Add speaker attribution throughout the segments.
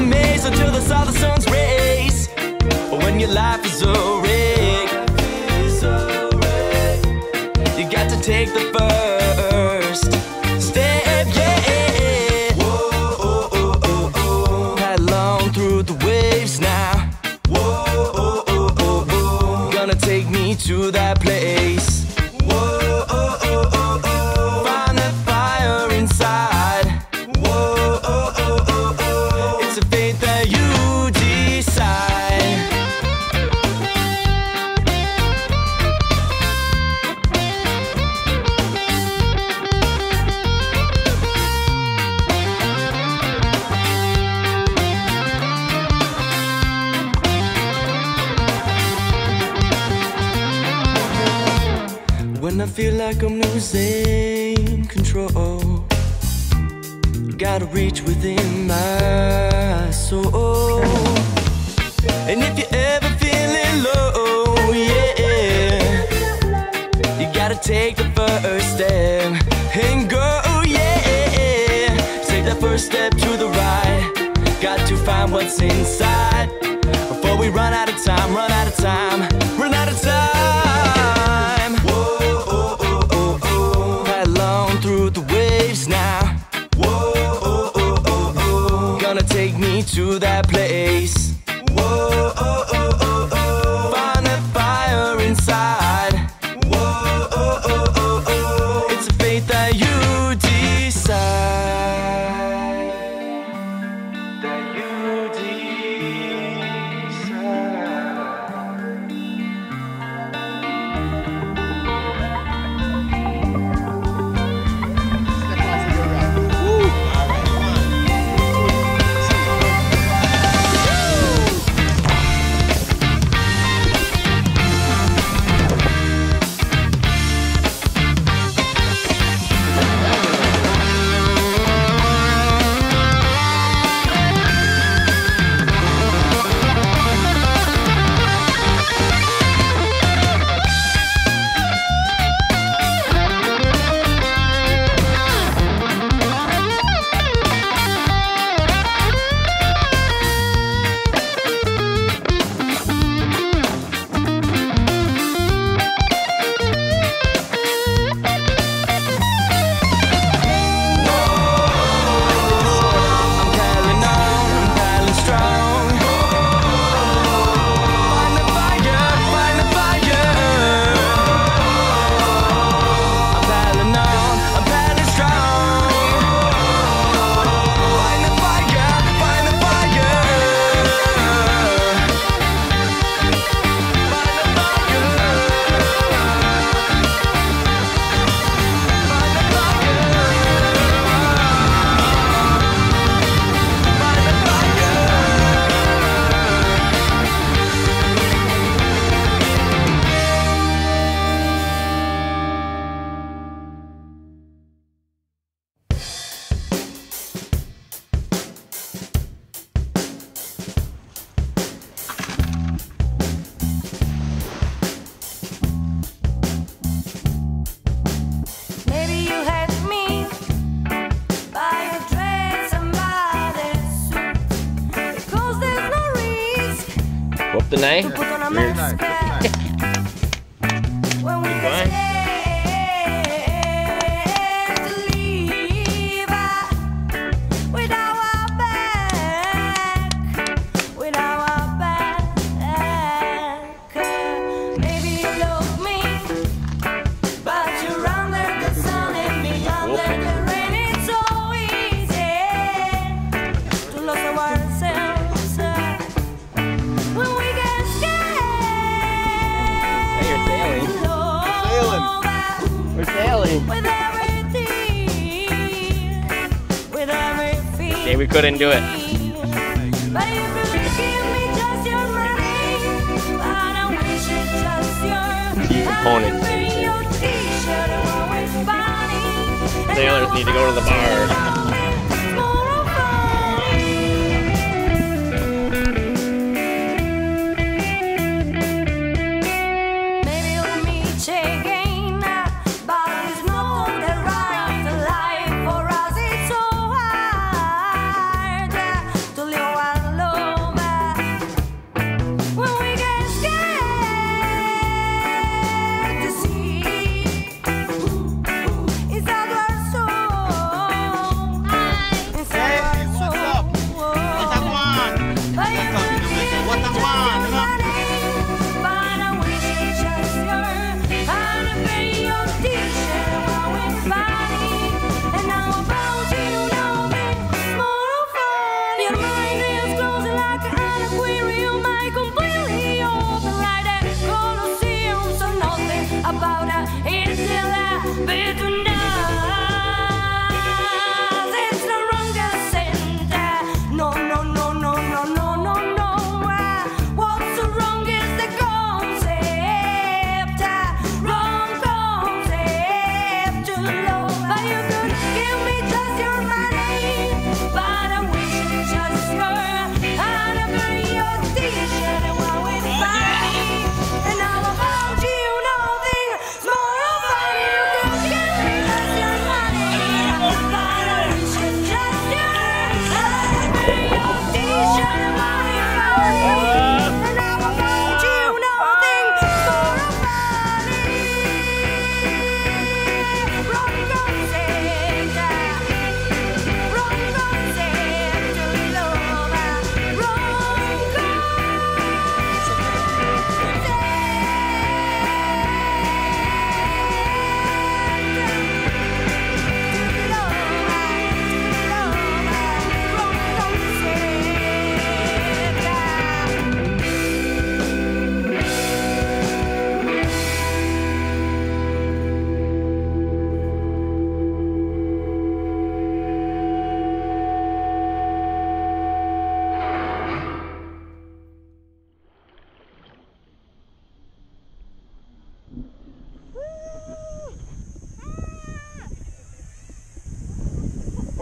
Speaker 1: race until the saw the sun's rays. When your life is a rig, you got to take the first step. Yeah. Whoa, oh, oh, oh, oh. Headlong through the waves now. Whoa, oh, oh, oh, oh. Gonna take me to that place. Whoa, oh, oh, oh, oh. I feel like I'm losing control, gotta reach within my soul. And if you're ever feeling low, yeah, you gotta take the first step and go, yeah. Take that first step to the right, got to find what's inside before we run out of time, run out of time, run out of time. To that place.
Speaker 2: Op de nee. Don't do it
Speaker 3: just
Speaker 2: opponent.
Speaker 3: I'll bring your t-shirt always funny. And
Speaker 2: Sailors need to go to the bar.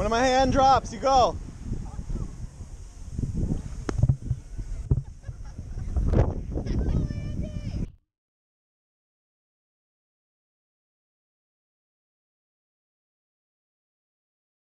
Speaker 4: My hand drops, you go.